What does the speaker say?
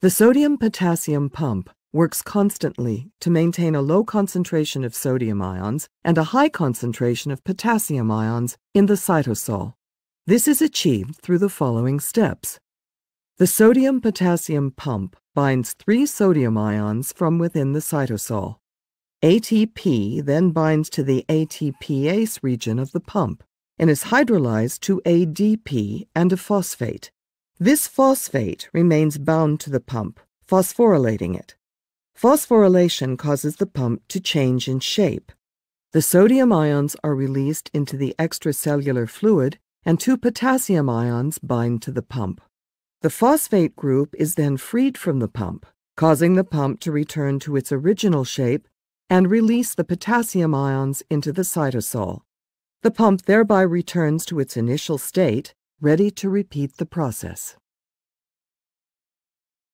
The sodium-potassium pump works constantly to maintain a low concentration of sodium ions and a high concentration of potassium ions in the cytosol. This is achieved through the following steps. The sodium-potassium pump binds three sodium ions from within the cytosol. ATP then binds to the ATPase region of the pump and is hydrolyzed to ADP and a phosphate. This phosphate remains bound to the pump, phosphorylating it. Phosphorylation causes the pump to change in shape. The sodium ions are released into the extracellular fluid and two potassium ions bind to the pump. The phosphate group is then freed from the pump, causing the pump to return to its original shape and release the potassium ions into the cytosol. The pump thereby returns to its initial state, ready to repeat the process.